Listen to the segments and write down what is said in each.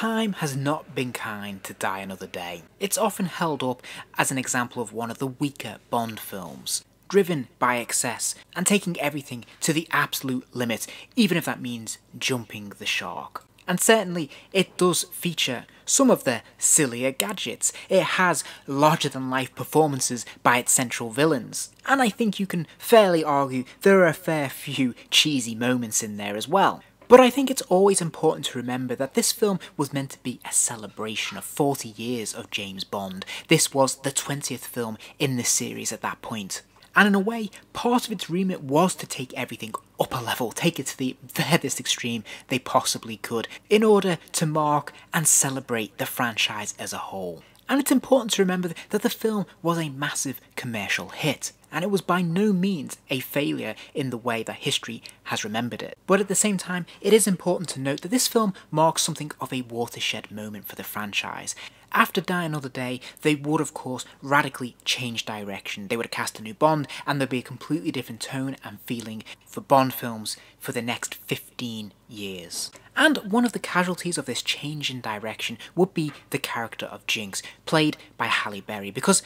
Time has not been kind to Die Another Day. It's often held up as an example of one of the weaker Bond films, driven by excess and taking everything to the absolute limit, even if that means jumping the shark. And certainly it does feature some of the sillier gadgets. It has larger than life performances by its central villains. And I think you can fairly argue there are a fair few cheesy moments in there as well. But I think it's always important to remember that this film was meant to be a celebration of 40 years of James Bond. This was the 20th film in the series at that point. And in a way, part of its remit was to take everything up a level, take it to the furthest extreme they possibly could, in order to mark and celebrate the franchise as a whole. And it's important to remember that the film was a massive commercial hit and it was by no means a failure in the way that history has remembered it. But at the same time, it is important to note that this film marks something of a watershed moment for the franchise. After Die Another Day, they would of course radically change direction. They would have cast a new Bond and there'd be a completely different tone and feeling for Bond films for the next 15 years. And one of the casualties of this change in direction would be the character of Jinx, played by Halle Berry, because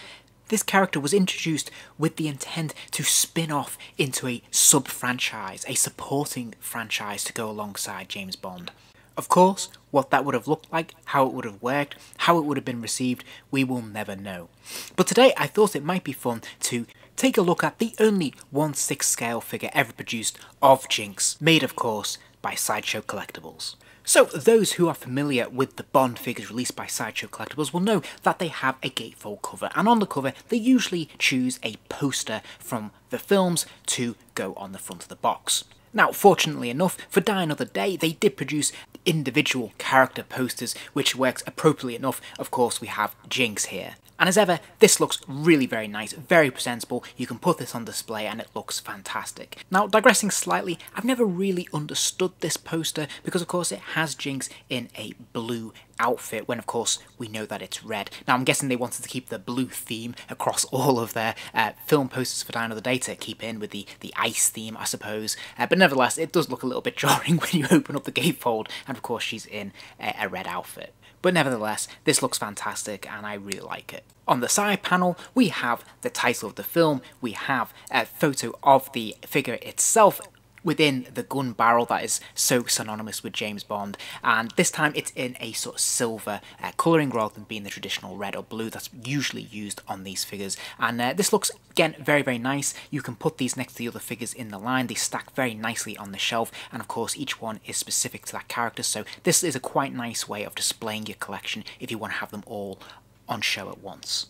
this character was introduced with the intent to spin off into a sub franchise, a supporting franchise to go alongside James Bond. Of course, what that would have looked like, how it would have worked, how it would have been received, we will never know. But today I thought it might be fun to take a look at the only 1 6 scale figure ever produced of Jinx, made of course by Sideshow Collectibles. So, those who are familiar with the Bond figures released by Sideshow Collectibles will know that they have a gatefold cover, and on the cover they usually choose a poster from the films to go on the front of the box. Now, fortunately enough, for Die Another Day, they did produce individual character posters, which works appropriately enough. Of course, we have Jinx here. And as ever, this looks really very nice, very presentable. You can put this on display and it looks fantastic. Now, digressing slightly, I've never really understood this poster because of course it has Jinx in a blue outfit when of course we know that it's red. Now I'm guessing they wanted to keep the blue theme across all of their uh, film posters for Die Another Day to keep in with the, the ice theme I suppose, uh, but nevertheless it does look a little bit jarring when you open up the gatefold and of course she's in a, a red outfit. But nevertheless, this looks fantastic and I really like it. On the side panel, we have the title of the film, we have a photo of the figure itself, within the gun barrel that is so synonymous with James Bond. And this time it's in a sort of silver uh, colouring rather than being the traditional red or blue that's usually used on these figures. And uh, this looks, again, very, very nice. You can put these next to the other figures in the line. They stack very nicely on the shelf. And of course, each one is specific to that character. So this is a quite nice way of displaying your collection if you want to have them all on show at once.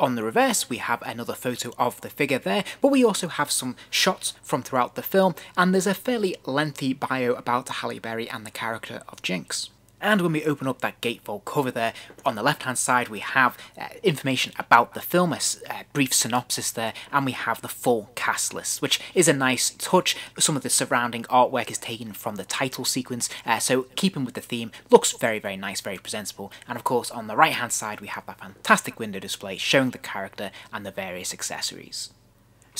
On the reverse, we have another photo of the figure there, but we also have some shots from throughout the film, and there's a fairly lengthy bio about Halle Berry and the character of Jinx. And when we open up that gatefold cover there, on the left hand side we have uh, information about the film, a uh, brief synopsis there, and we have the full cast list, which is a nice touch. Some of the surrounding artwork is taken from the title sequence, uh, so keeping with the theme, looks very, very nice, very presentable. And of course, on the right hand side we have that fantastic window display showing the character and the various accessories.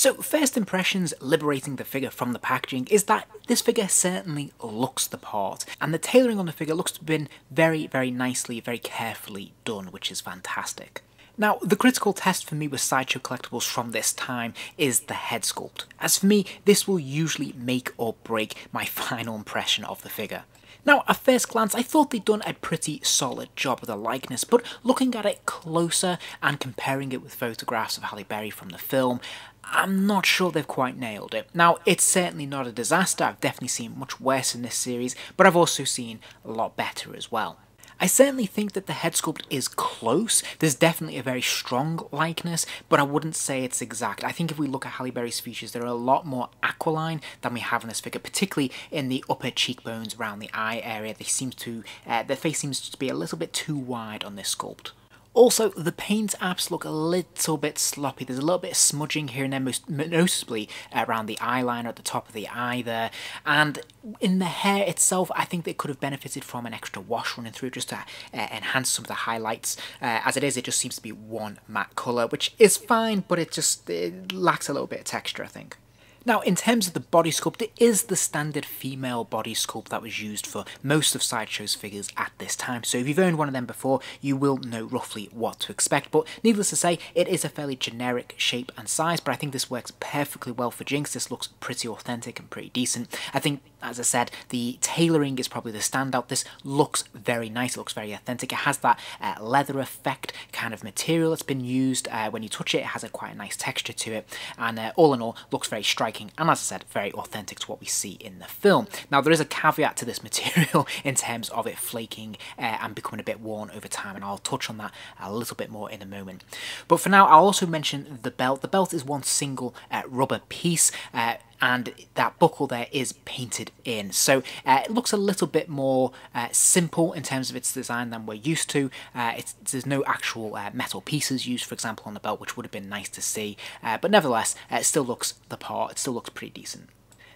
So, first impressions liberating the figure from the packaging is that this figure certainly looks the part, and the tailoring on the figure looks to have been very, very nicely, very carefully done, which is fantastic. Now, the critical test for me with Sideshow Collectibles from this time is the head sculpt. As for me, this will usually make or break my final impression of the figure. Now, at first glance, I thought they'd done a pretty solid job with the likeness, but looking at it closer and comparing it with photographs of Halle Berry from the film, I'm not sure they've quite nailed it. Now, it's certainly not a disaster, I've definitely seen much worse in this series, but I've also seen a lot better as well. I certainly think that the head sculpt is close. There's definitely a very strong likeness, but I wouldn't say it's exact. I think if we look at Halle Berry's features, they're a lot more aquiline than we have in this figure, particularly in the upper cheekbones around the eye area. They seem to, uh, their face seems to be a little bit too wide on this sculpt. Also, the paint apps look a little bit sloppy. There's a little bit of smudging here and there, most noticeably around the eyeliner at the top of the eye there. And in the hair itself, I think they could have benefited from an extra wash running through just to uh, enhance some of the highlights. Uh, as it is, it just seems to be one matte colour, which is fine, but it just it lacks a little bit of texture, I think. Now, in terms of the body sculpt, it is the standard female body sculpt that was used for most of Sideshow's figures at this time, so if you've owned one of them before, you will know roughly what to expect, but needless to say, it is a fairly generic shape and size, but I think this works perfectly well for Jinx, this looks pretty authentic and pretty decent. I think, as I said, the tailoring is probably the standout, this looks very nice, it looks very authentic, it has that uh, leather effect kind of material that's been used, uh, when you touch it, it has a quite a nice texture to it, and uh, all in all, looks very striking and as I said very authentic to what we see in the film. Now there is a caveat to this material in terms of it flaking uh, and becoming a bit worn over time and I'll touch on that a little bit more in a moment. But for now I'll also mention the belt. The belt is one single uh, rubber piece uh, and that buckle there is painted in. So uh, it looks a little bit more uh, simple in terms of its design than we're used to. Uh, there's no actual uh, metal pieces used, for example, on the belt, which would have been nice to see. Uh, but nevertheless, uh, it still looks the part. It still looks pretty decent.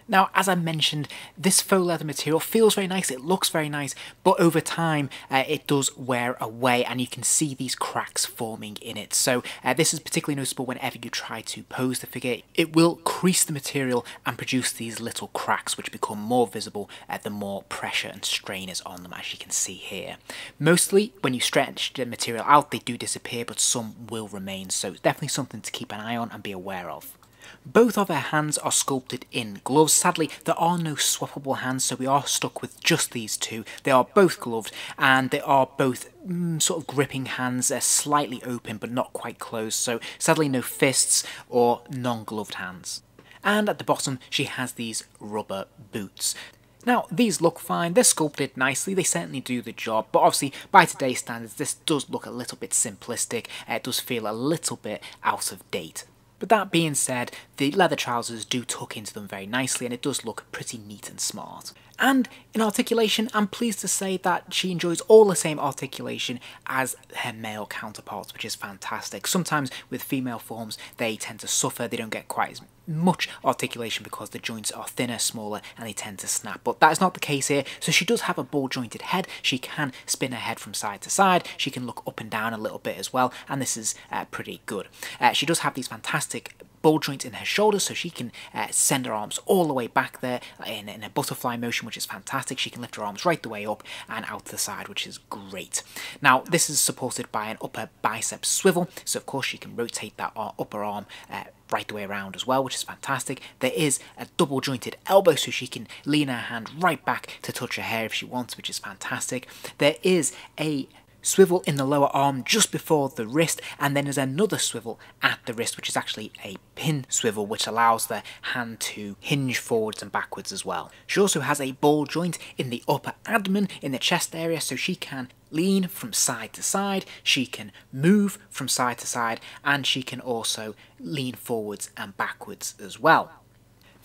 Now, as I mentioned, this faux leather material feels very nice, it looks very nice, but over time uh, it does wear away and you can see these cracks forming in it. So uh, this is particularly noticeable whenever you try to pose the figure. It will crease the material and produce these little cracks which become more visible uh, the more pressure and strain is on them as you can see here. Mostly when you stretch the material out they do disappear but some will remain so it's definitely something to keep an eye on and be aware of. Both of her hands are sculpted in gloves. Sadly, there are no swappable hands, so we are stuck with just these two. They are both gloved, and they are both mm, sort of gripping hands. They're slightly open, but not quite closed, so sadly no fists or non-gloved hands. And at the bottom, she has these rubber boots. Now, these look fine, they're sculpted nicely, they certainly do the job, but obviously, by today's standards, this does look a little bit simplistic, it does feel a little bit out of date. But that being said, the leather trousers do tuck into them very nicely and it does look pretty neat and smart. And in articulation, I'm pleased to say that she enjoys all the same articulation as her male counterparts, which is fantastic. Sometimes with female forms, they tend to suffer, they don't get quite as much articulation because the joints are thinner, smaller, and they tend to snap. But that is not the case here. So she does have a ball jointed head. She can spin her head from side to side. She can look up and down a little bit as well. And this is uh, pretty good. Uh, she does have these fantastic ball joint in her shoulders so she can uh, send her arms all the way back there in, in a butterfly motion which is fantastic. She can lift her arms right the way up and out to the side which is great. Now this is supported by an upper bicep swivel so of course she can rotate that upper arm uh, right the way around as well, which is fantastic. There is a double jointed elbow so she can lean her hand right back to touch her hair if she wants, which is fantastic. There is a swivel in the lower arm just before the wrist, and then there's another swivel at the wrist, which is actually a pin swivel, which allows the hand to hinge forwards and backwards as well. She also has a ball joint in the upper abdomen in the chest area, so she can lean from side to side, she can move from side to side, and she can also lean forwards and backwards as well.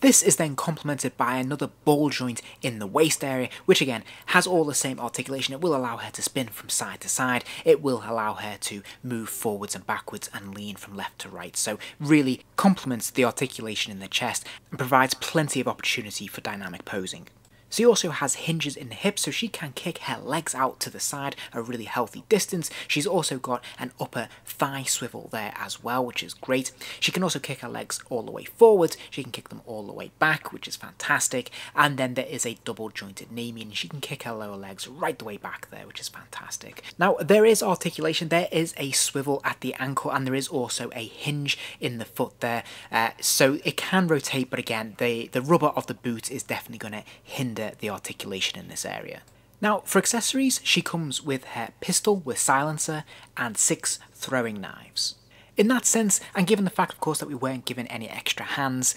This is then complemented by another ball joint in the waist area, which again has all the same articulation. It will allow her to spin from side to side. It will allow her to move forwards and backwards and lean from left to right. So really complements the articulation in the chest and provides plenty of opportunity for dynamic posing. She also has hinges in the hips so she can kick her legs out to the side a really healthy distance. She's also got an upper thigh swivel there as well, which is great. She can also kick her legs all the way forwards. She can kick them all the way back, which is fantastic. And then there is a double jointed knee, meaning she can kick her lower legs right the way back there, which is fantastic. Now, there is articulation. There is a swivel at the ankle and there is also a hinge in the foot there. Uh, so it can rotate, but again, the, the rubber of the boot is definitely going to hinder the, articulation in this area. Now, for accessories, she comes with her pistol with silencer and six throwing knives. In that sense, and given the fact, of course, that we weren't given any extra hands,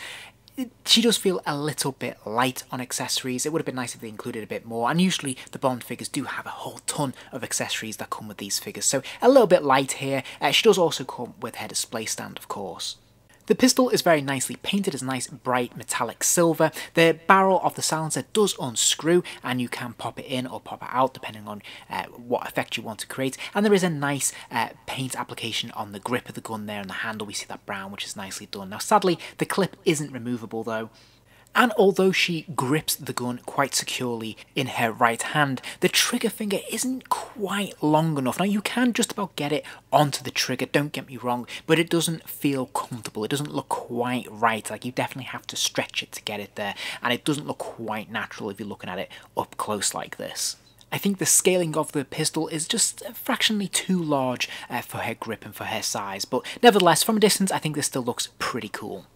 she does feel a little bit light on accessories. It would have been nice if they included a bit more, and usually the Bond figures do have a whole ton of accessories that come with these figures, so a little bit light here. Uh, she does also come with her display stand, of course. The pistol is very nicely painted as nice bright metallic silver. The barrel of the silencer does unscrew and you can pop it in or pop it out depending on uh, what effect you want to create. And there is a nice uh, paint application on the grip of the gun there and the handle. We see that brown which is nicely done. Now sadly the clip isn't removable though And although she grips the gun quite securely in her right hand, the trigger finger isn't quite long enough. Now you can just about get it onto the trigger, don't get me wrong, but it doesn't feel comfortable. It doesn't look quite right. Like you definitely have to stretch it to get it there, and it doesn't look quite natural if you're looking at it up close like this. I think the scaling of the pistol is just fractionally too large uh, for her grip and for her size, but nevertheless, from a distance, I think this still looks pretty cool.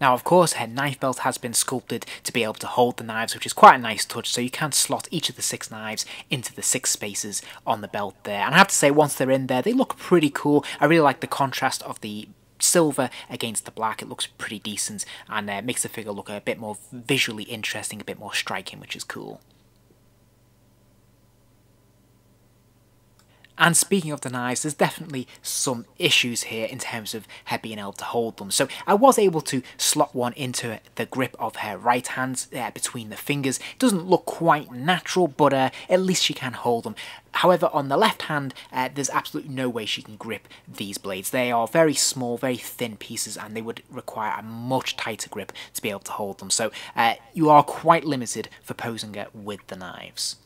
Now of course her knife belt has been sculpted to be able to hold the knives which is quite a nice touch so you can slot each of the six knives into the six spaces on the belt there and I have to say once they're in there they look pretty cool. I really like the contrast of the silver against the black it looks pretty decent and uh, makes the figure look a bit more visually interesting, a bit more striking which is cool. And speaking of the knives, there's definitely some issues here in terms of her being able to hold them. So I was able to slot one into the grip of her right hand uh, between the fingers. It doesn't look quite natural, but uh, at least she can hold them. However, on the left hand, uh, there's absolutely no way she can grip these blades. They are very small, very thin pieces, and they would require a much tighter grip to be able to hold them. So uh, you are quite limited for posing it with the knives.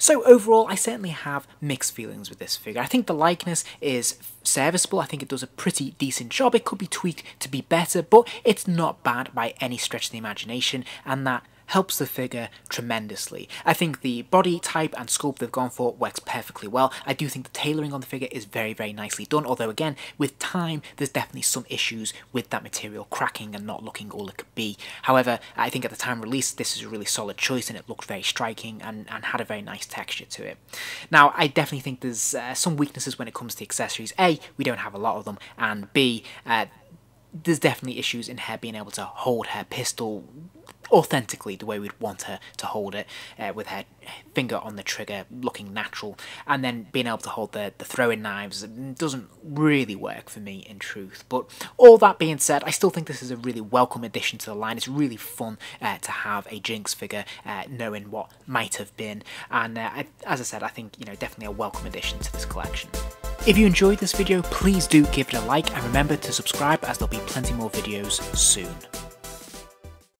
So overall, I certainly have mixed feelings with this figure. I think the likeness is serviceable. I think it does a pretty decent job. It could be tweaked to be better, but it's not bad by any stretch of the imagination, and that helps the figure tremendously. I think the body type and sculpt they've gone for works perfectly well. I do think the tailoring on the figure is very, very nicely done, although again, with time, there's definitely some issues with that material cracking and not looking all it could be. However, I think at the time release, this is a really solid choice and it looked very striking and, and had a very nice texture to it. Now, I definitely think there's uh, some weaknesses when it comes to accessories. A, we don't have a lot of them, and B, uh, there's definitely issues in her being able to hold her pistol authentically the way we'd want her to hold it uh, with her finger on the trigger looking natural and then being able to hold the, the throwing knives doesn't really work for me in truth but all that being said I still think this is a really welcome addition to the line it's really fun uh, to have a Jinx figure uh, knowing what might have been and uh, I, as I said I think you know definitely a welcome addition to this collection. If you enjoyed this video please do give it a like and remember to subscribe as there'll be plenty more videos soon.